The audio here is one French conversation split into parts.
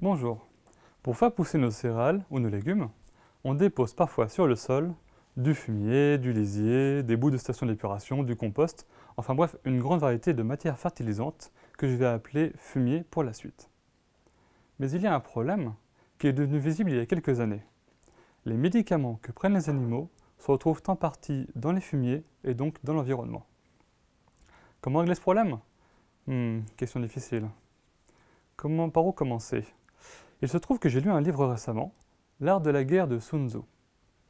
Bonjour. Pour faire pousser nos céréales ou nos légumes, on dépose parfois sur le sol du fumier, du lisier, des bouts de station d'épuration, du compost, enfin bref, une grande variété de matières fertilisantes que je vais appeler fumier pour la suite. Mais il y a un problème qui est devenu visible il y a quelques années. Les médicaments que prennent les animaux se retrouvent en partie dans les fumiers et donc dans l'environnement. Comment régler ce problème? Hmm, Question difficile. Comment, par où commencer? Il se trouve que j'ai lu un livre récemment, L'art de la guerre de Sun Tzu.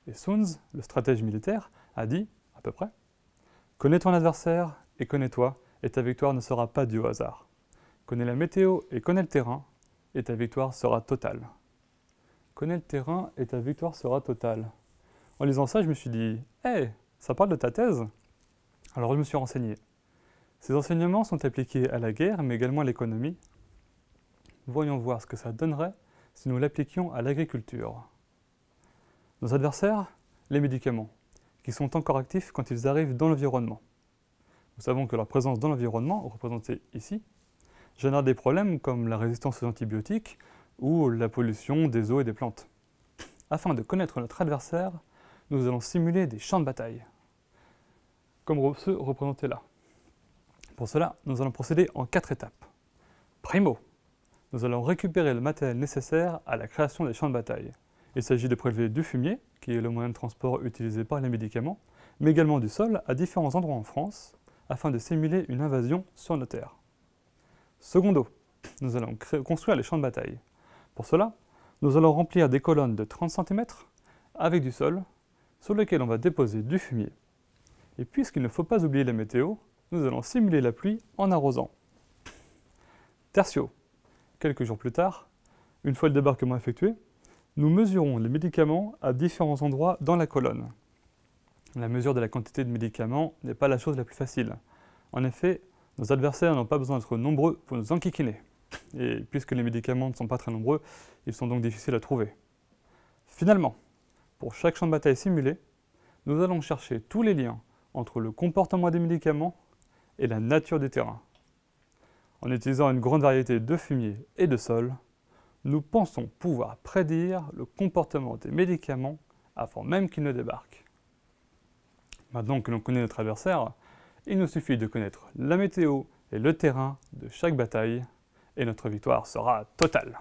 Et Sun Tzu, le stratège militaire, a dit, à peu près, Connais ton adversaire et connais-toi, et ta victoire ne sera pas due au hasard. Connais la météo et connais le terrain, et ta victoire sera totale. Connais le terrain et ta victoire sera totale. En lisant ça, je me suis dit, hé, ça parle de ta thèse Alors je me suis renseigné. Ces enseignements sont appliqués à la guerre, mais également à l'économie, voyons voir ce que ça donnerait si nous l'appliquions à l'agriculture. Nos adversaires, les médicaments, qui sont encore actifs quand ils arrivent dans l'environnement. Nous savons que leur présence dans l'environnement, représentée ici, génère des problèmes comme la résistance aux antibiotiques ou la pollution des eaux et des plantes. Afin de connaître notre adversaire, nous allons simuler des champs de bataille, comme ceux représentés là. Pour cela, nous allons procéder en quatre étapes. Primo, nous allons récupérer le matériel nécessaire à la création des champs de bataille. Il s'agit de prélever du fumier, qui est le moyen de transport utilisé par les médicaments, mais également du sol à différents endroits en France, afin de simuler une invasion sur nos terres. Secondo, nous allons construire les champs de bataille. Pour cela, nous allons remplir des colonnes de 30 cm avec du sol, sur lequel on va déposer du fumier. Et puisqu'il ne faut pas oublier la météo, nous allons simuler la pluie en arrosant. Tertio, Quelques jours plus tard, une fois le débarquement effectué, nous mesurons les médicaments à différents endroits dans la colonne. La mesure de la quantité de médicaments n'est pas la chose la plus facile. En effet, nos adversaires n'ont pas besoin d'être nombreux pour nous enquiquiner. Et puisque les médicaments ne sont pas très nombreux, ils sont donc difficiles à trouver. Finalement, pour chaque champ de bataille simulé, nous allons chercher tous les liens entre le comportement des médicaments et la nature du terrain. En utilisant une grande variété de fumier et de sol, nous pensons pouvoir prédire le comportement des médicaments avant même qu'ils ne débarquent. Maintenant que l'on connaît notre adversaire, il nous suffit de connaître la météo et le terrain de chaque bataille, et notre victoire sera totale.